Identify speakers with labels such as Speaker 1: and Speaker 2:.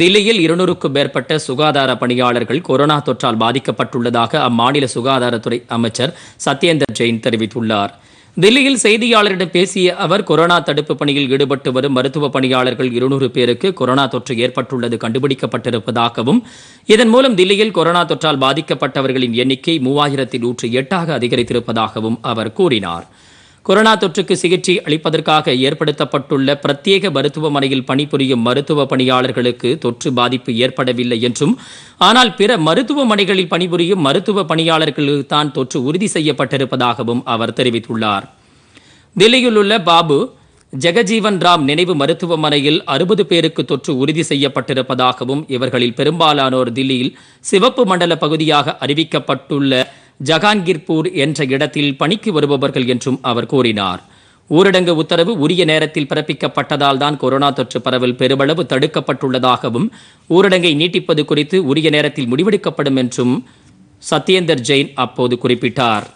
Speaker 1: தில்லியில் இருநூறுக்கும் மேற்பட்ட சுகாதார பணியாளர்கள் கொரோனா தொற்றால் பாதிக்கப்பட்டுள்ளதாக அம்மாநில சுகாதாரத்துறை அமைச்சர் சத்யேந்தர் ஜெயின் தெரிவித்துள்ளார். தில்லியில் செய்தியாளரிடம் பேசிய அவர் கொரோனா தடுப்பு பணியில் ஈடுபட்டு வரும் மருத்துவ பணியாளர்கள் இருநூறு பேருக்கு கொரோனா தொற்று ஏற்பட்டுள்ளது கண்டுபிடிக்கப்பட்டிருப்பதாகவும் இதன் மூலம் தில்லியில் கொரோனா தொற்றால் பாதிக்கப்பட்டவர்களின் எண்ணிக்கை மூவாயிரத்தி நூற்று எட்டாக அதிகரித்திருப்பதாகவும் அவர் கூறினார். கொரோனா தொற்றுக்கு சிகிச்சை அளிப்பதற்காக ஏற்படுத்தப்பட்டுள்ள பிரத்யேக மருத்துவமனையில் பணிபுரியும் மருத்துவ பணியாளர்களுக்கு தொற்று பாதிப்பு ஏற்படவில்லை என்றும் ஆனால் பிற மருத்துவமனைகளில் பணிபுரியும் மருத்துவ பணியாளர்களுக்கு தான் தொற்று உறுதி செய்யப்பட்டிருப்பதாகவும் அவர் தெரிவித்துள்ளார். தில்லியில் உள்ள பாபு ஜெகஜீவன் ராம் நினைவு மருத்துவமனையில் அறுபது பேருக்கு தொற்று உறுதி செய்யப்பட்டிருப்பதாகவும் இவர்களில் பெரும்பாலானோர் தில்லியில் சிவப்பு மண்டல பகுதியாக அறிவிக்கப்பட்டுள்ள ஜஹாங்கீர்பூர் என்ற இடத்தில் பணிக்கு வருபவர்கள் என்றும் அவர் கூறினார். ஊரடங்கு உத்தரவு உரிய நேரத்தில் பிறப்பிக்கப்பட்டதால் தான் கொரோனா தொற்று பரவல் பெருமளவு தடுக்கப்பட்டுள்ளதாகவும் ஊரடங்கை நீட்டிப்பது குறித்து உரிய நேரத்தில் முடிவெடுக்கப்படும் என்றும் சத்யேந்தர் ஜெயின் அப்போது குறிப்பிட்டார்.